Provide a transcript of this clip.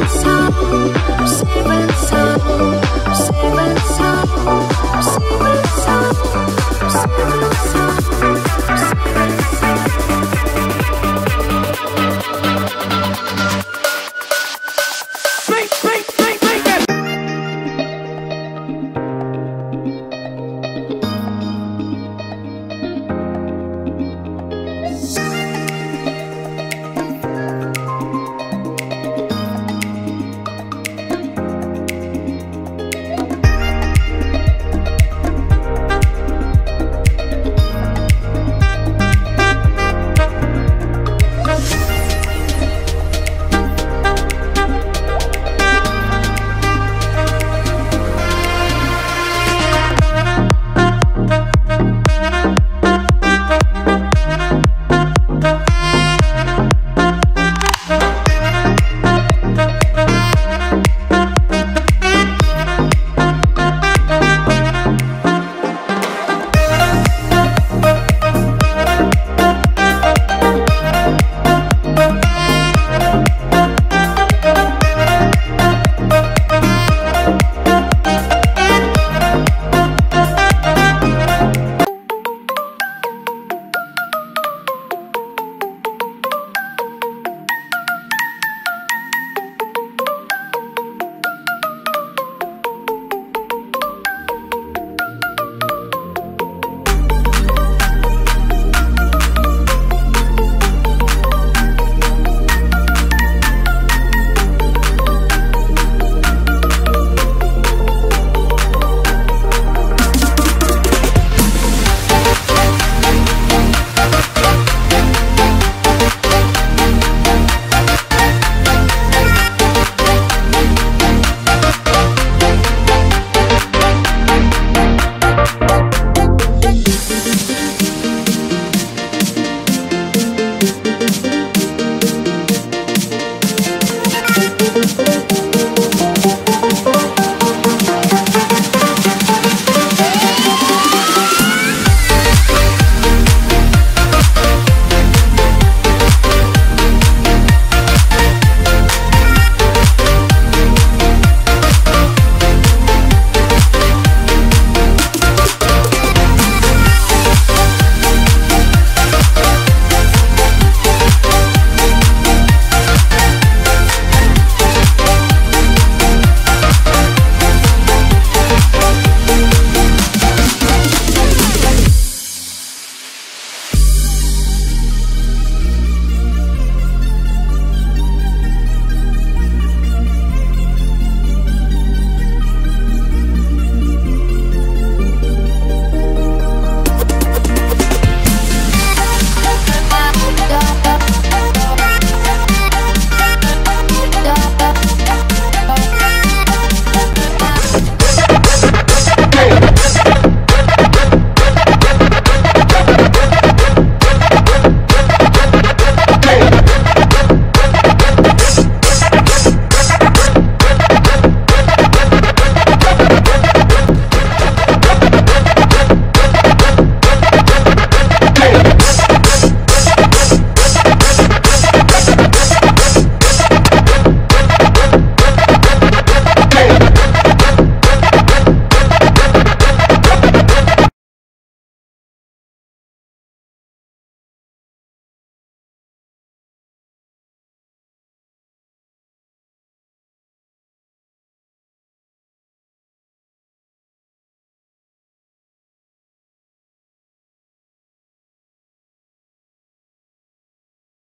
so